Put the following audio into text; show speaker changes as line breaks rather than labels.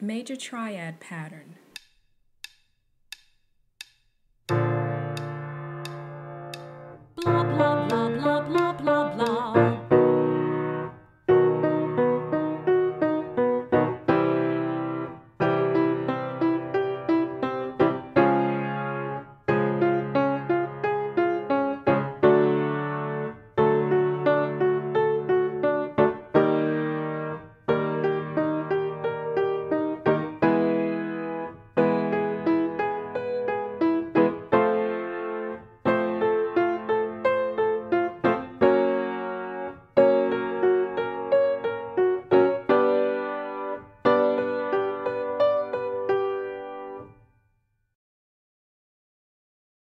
Major triad pattern.
Blah blah blah blah blah blah blah.